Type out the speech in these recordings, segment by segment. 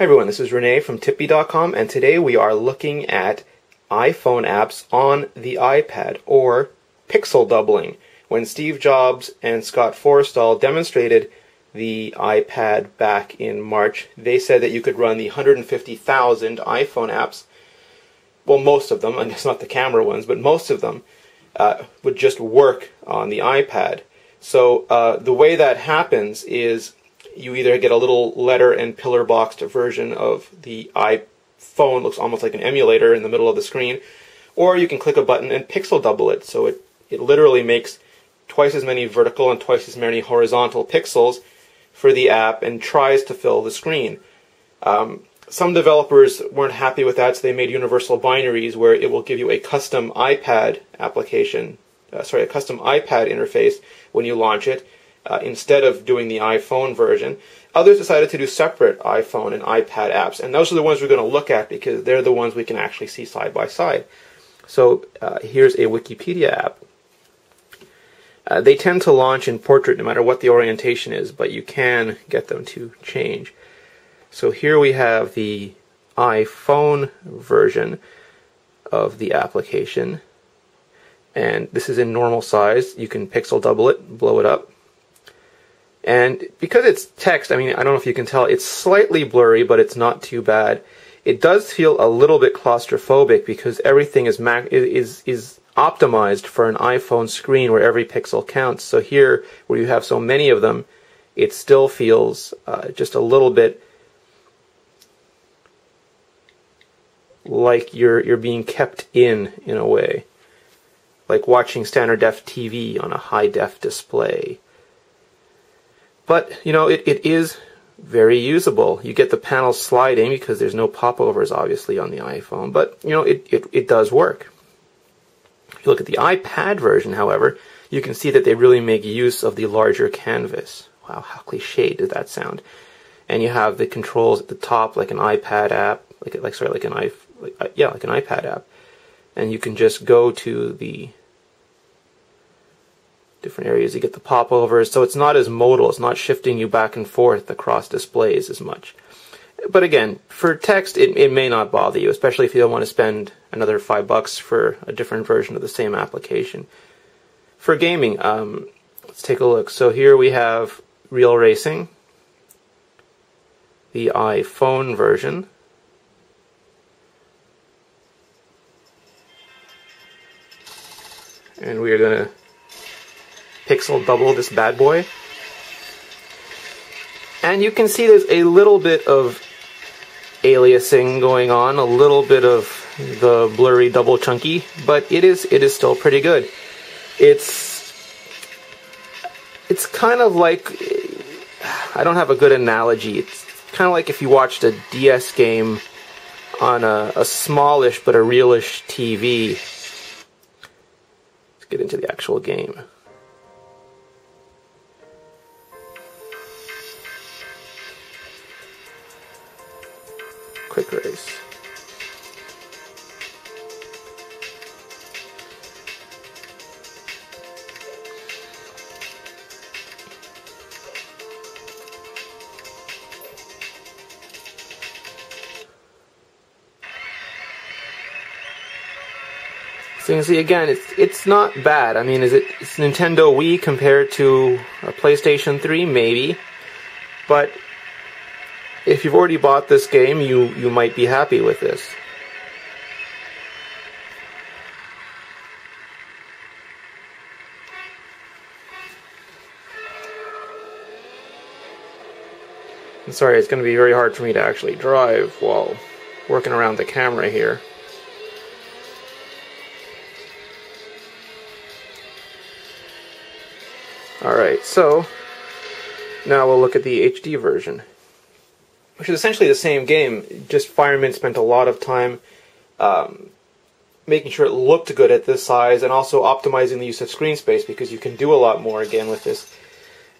Hi everyone, this is Renee from TiPb.com, and today we are looking at iPhone apps on the iPad, or pixel doubling. When Steve Jobs and Scott Forstall demonstrated the iPad back in March, they said that you could run the 150,000 iPhone apps, well, most of them, I guess not the camera ones, but most of them, uh, would just work on the iPad. So uh, the way that happens is you either get a little letter and pillar boxed version of the iPhone, looks almost like an emulator in the middle of the screen, or you can click a button and pixel double it. So it, it literally makes twice as many vertical and twice as many horizontal pixels for the app and tries to fill the screen. Um, some developers weren't happy with that, so they made universal binaries where it will give you a custom iPad application, uh, sorry, a custom iPad interface when you launch it uh, instead of doing the iPhone version. Others decided to do separate iPhone and iPad apps, and those are the ones we're going to look at because they're the ones we can actually see side by side. So uh, here's a Wikipedia app. Uh, they tend to launch in portrait no matter what the orientation is, but you can get them to change. So here we have the iPhone version of the application. And this is in normal size. You can pixel double it, blow it up. And because it's text, I mean, I don't know if you can tell, it's slightly blurry, but it's not too bad. It does feel a little bit claustrophobic because everything is is is optimized for an iPhone screen where every pixel counts. So here, where you have so many of them, it still feels uh, just a little bit like you're you're being kept in in a way, like watching standard def TV on a high def display. But, you know, it, it is very usable. You get the panel sliding because there's no popovers, obviously, on the iPhone. But, you know, it, it, it does work. If you look at the iPad version, however, you can see that they really make use of the larger canvas. Wow, how cliche does that sound? And you have the controls at the top, like an iPad app, like like sorry, like an i, like, uh, yeah, like an iPad app, and you can just go to the different areas. You get the popovers, so it's not as modal. It's not shifting you back and forth across displays as much. But again, for text, it, it may not bother you, especially if you don't want to spend another five bucks for a different version of the same application. For gaming, um, let's take a look. So here we have Real Racing, the iPhone version. And we are going to pixel double this bad boy. And you can see there's a little bit of aliasing going on, a little bit of the blurry double chunky, but it is it is still pretty good. It's it's kind of like I don't have a good analogy. It's kind of like if you watched a DS game on a, a smallish but a realish TV. Let's get into the actual game. Quick race. So you can see again, it's it's not bad. I mean, is it it's Nintendo Wii compared to a PlayStation 3? Maybe, but if you've already bought this game, you, you might be happy with this. I'm sorry, it's going to be very hard for me to actually drive while working around the camera here. Alright, so now we'll look at the HD version which is essentially the same game. Just Firemint spent a lot of time um, making sure it looked good at this size and also optimizing the use of screen space because you can do a lot more again with this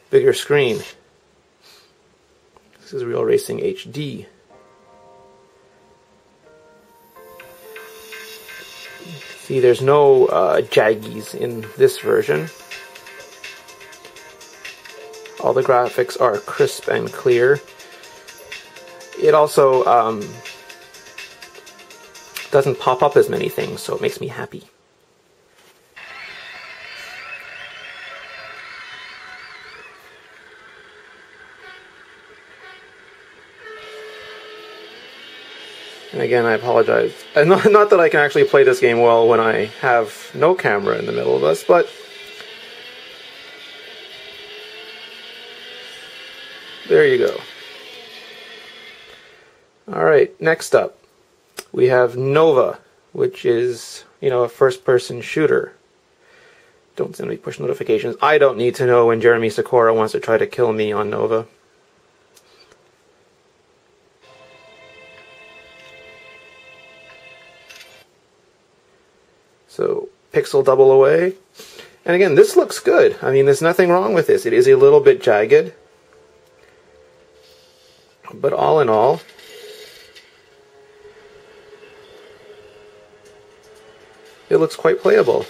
bigger screen. This is Real Racing HD. See, there's no uh, jaggies in this version. All the graphics are crisp and clear it also um, doesn't pop up as many things, so it makes me happy. And again, I apologize. And not, not that I can actually play this game well when I have no camera in the middle of us, but there you go. Alright, next up, we have Nova, which is, you know, a first person shooter. Don't send me push notifications. I don't need to know when Jeremy Sikora wants to try to kill me on Nova. So, pixel double away. And again, this looks good. I mean, there's nothing wrong with this. It is a little bit jagged. But all in all, looks quite playable.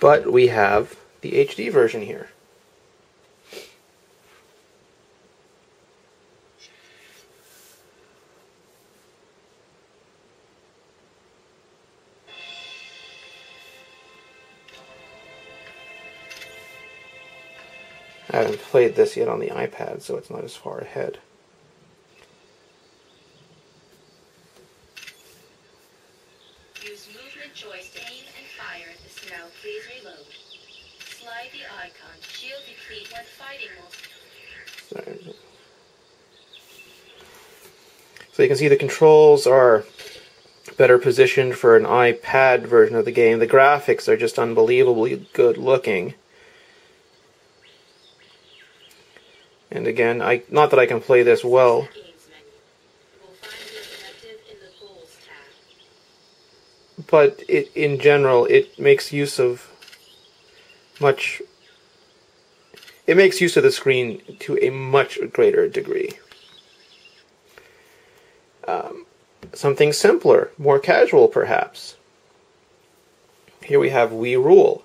But we have the HD version here. I haven't played this yet on the iPad, so it's not as far ahead. Use movement choice to aim and fire at the snow. Please reload. Slide the icon. Shield deplete when fighting Sorry. So you can see the controls are better positioned for an iPad version of the game. The graphics are just unbelievably good looking. Again, I not that I can play this well. but it in general it makes use of much it makes use of the screen to a much greater degree. Um, something simpler more casual perhaps. Here we have we rule